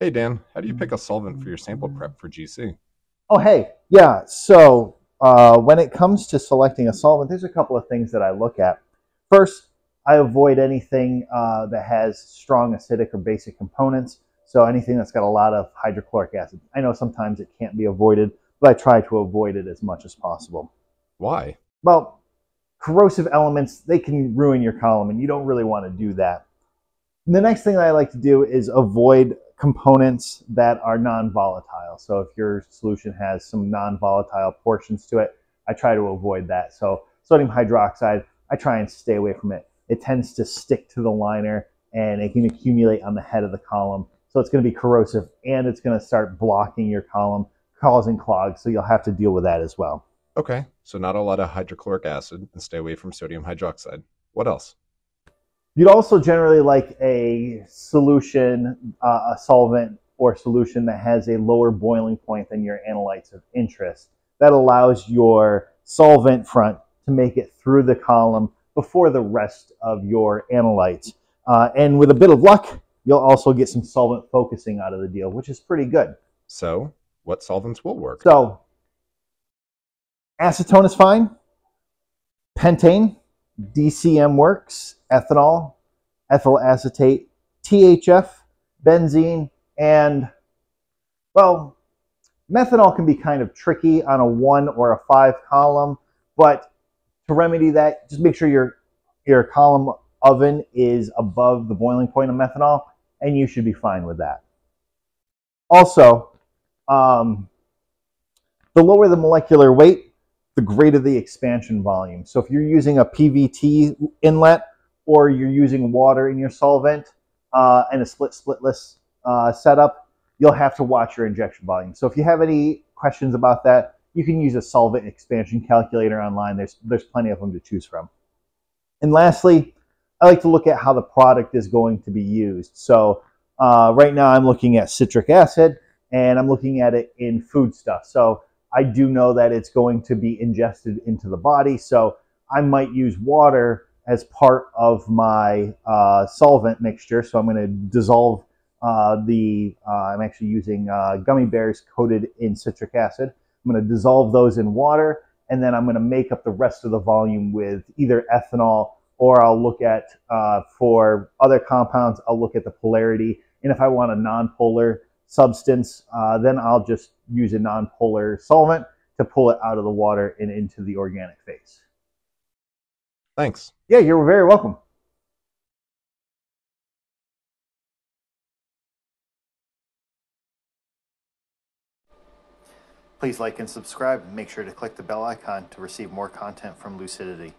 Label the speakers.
Speaker 1: Hey Dan, how do you pick a solvent for your sample prep for GC?
Speaker 2: Oh, hey, yeah. So uh, when it comes to selecting a solvent, there's a couple of things that I look at. First, I avoid anything uh, that has strong acidic or basic components. So anything that's got a lot of hydrochloric acid. I know sometimes it can't be avoided, but I try to avoid it as much as possible.
Speaker 1: Why?
Speaker 2: Well, corrosive elements, they can ruin your column, and you don't really want to do that. The next thing that I like to do is avoid components that are non-volatile. So if your solution has some non-volatile portions to it, I try to avoid that. So sodium hydroxide, I try and stay away from it. It tends to stick to the liner and it can accumulate on the head of the column. So it's going to be corrosive and it's going to start blocking your column, causing clogs. So you'll have to deal with that as well.
Speaker 1: Okay, so not a lot of hydrochloric acid and stay away from sodium hydroxide. What else?
Speaker 2: You'd also generally like a solution, uh, a solvent or solution that has a lower boiling point than your analytes of interest. That allows your solvent front to make it through the column before the rest of your analytes. Uh, and with a bit of luck, you'll also get some solvent focusing out of the deal, which is pretty good.
Speaker 1: So, what solvents will work?
Speaker 2: So, acetone is fine. Pentane, DCM works, ethanol, ethyl acetate, THF, benzene, and, well, methanol can be kind of tricky on a one or a five column, but to remedy that, just make sure your, your column oven is above the boiling point of methanol, and you should be fine with that. Also, um, the lower the molecular weight, the greater the expansion volume. So if you're using a PVT inlet or you're using water in your solvent uh, and a split splitless uh, setup, you'll have to watch your injection volume. So if you have any questions about that, you can use a solvent expansion calculator online. There's, there's plenty of them to choose from. And lastly, I like to look at how the product is going to be used. So uh, right now I'm looking at citric acid and I'm looking at it in food stuff. So I do know that it's going to be ingested into the body. So I might use water as part of my uh, solvent mixture. So I'm going to dissolve uh, the, uh, I'm actually using uh, gummy bears coated in citric acid. I'm going to dissolve those in water and then I'm going to make up the rest of the volume with either ethanol or I'll look at, uh, for other compounds, I'll look at the polarity. And if I want a non-polar substance, then I'll just use a non-polar solvent to pull it out of the water and into the organic phase.
Speaker 1: Thanks.
Speaker 2: Yeah, you're very welcome.
Speaker 3: Please like and subscribe and make sure to click the bell icon to receive more content from Lucidity.